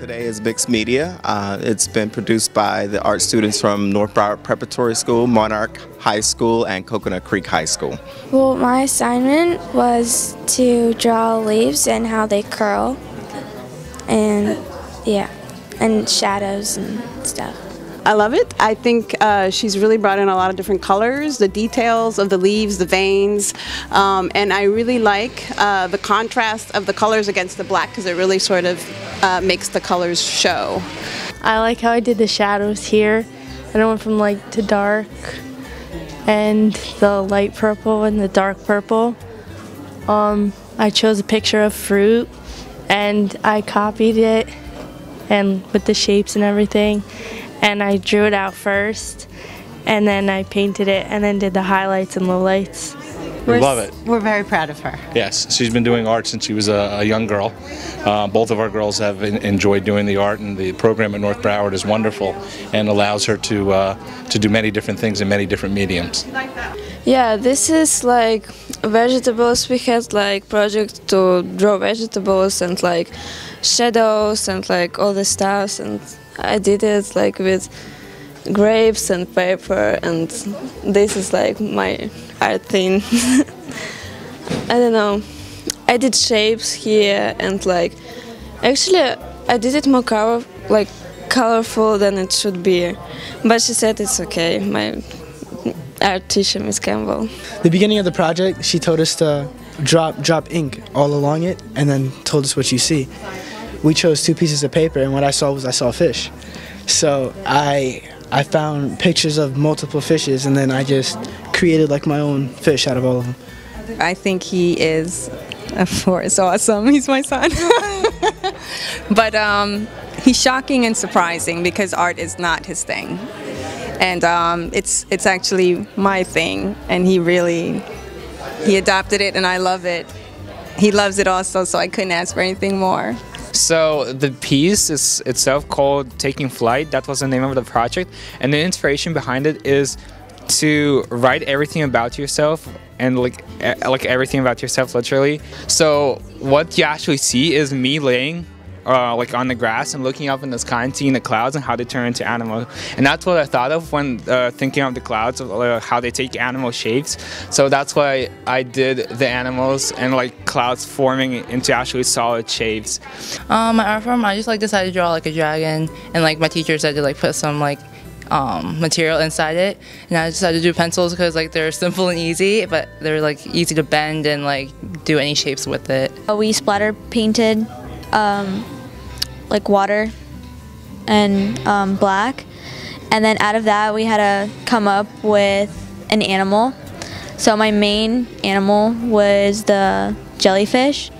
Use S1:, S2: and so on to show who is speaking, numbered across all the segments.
S1: today is mixed media. Uh, it's been produced by the art students from North Broward Preparatory School, Monarch High School, and Coconut Creek High School.
S2: Well, my assignment was to draw leaves and how they curl, and yeah, and shadows and stuff.
S3: I love it. I think uh, she's really brought in a lot of different colors, the details of the leaves, the veins, um, and I really like uh, the contrast of the colors against the black because it really sort of uh, makes the colors show.
S4: I like how I did the shadows here, and I went from light to dark, and the light purple and the dark purple. Um, I chose a picture of fruit, and I copied it, and with the shapes and everything and I drew it out first and then I painted it and then did the highlights and lowlights.
S5: We
S6: We're
S5: love it.
S6: We're very proud of her.
S5: Yes, she's been doing art since she was a, a young girl. Uh, both of our girls have en- enjoyed doing the art, and the program at North Broward is wonderful and allows her to uh, to do many different things in many different mediums.
S2: Yeah, this is like vegetables. We had like project to draw vegetables and like shadows and like all the stuff, and I did it like with grapes and paper, and this is like my art thing. I don't know. I did shapes here and like actually I did it more color like colorful than it should be, but she said it's okay. My art teacher, Miss Campbell.
S7: the beginning of the project, she told us to drop drop ink all along it, and then told us what you see. We chose two pieces of paper, and what I saw was I saw fish. So I I found pictures of multiple fishes, and then I just created like my own fish out of all of them.
S8: I think he is, of course, awesome. He's my son. but um, he's shocking and surprising because art is not his thing, and um, it's it's actually my thing. And he really he adopted it, and I love it. He loves it also, so I couldn't ask for anything more.
S9: So the piece is itself called Taking Flight. That was the name of the project, and the inspiration behind it is to write everything about yourself and like like everything about yourself literally. So what you actually see is me laying uh, like on the grass and looking up in the sky and seeing the clouds and how they turn into animals. And that's what I thought of when uh, thinking of the clouds, of uh, how they take animal shapes. So that's why I did the animals and like clouds forming into actually solid shapes.
S10: Um, my art form, I just like decided to draw like a dragon, and like my teacher said to like put some like um, material inside it, and I decided to do pencils because like they're simple and easy, but they're like easy to bend and like do any shapes with it.
S11: We splatter painted um, like water and um, black, and then out of that we had to come up with an animal. So my main animal was the jellyfish,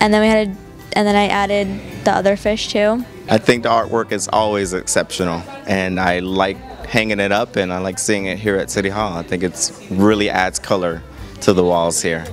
S11: and then we had, a, and then I added the other fish too.
S1: I think the artwork is always exceptional, and I like hanging it up, and I like seeing it here at City Hall. I think it's really adds color to the walls here.